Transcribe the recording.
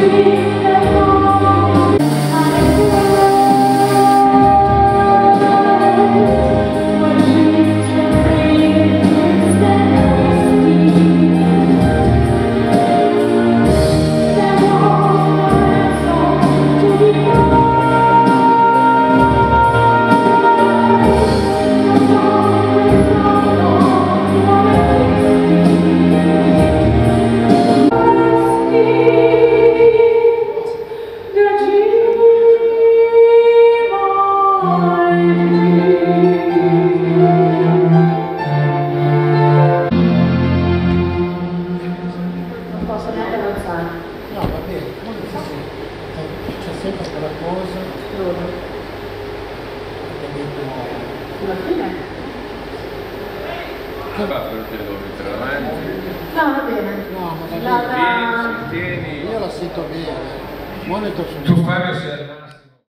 free. Posso neanche avanzare. No, va bene, comunque sì, sì. C'è sempre quella cosa Dove? Sulla fine? Che fatto il piede mettere avanti? No, va bene. no, ma La- va la- Tieni, tieni. bene, io la sento bene. Monitor su Tu Fabio sei massimo.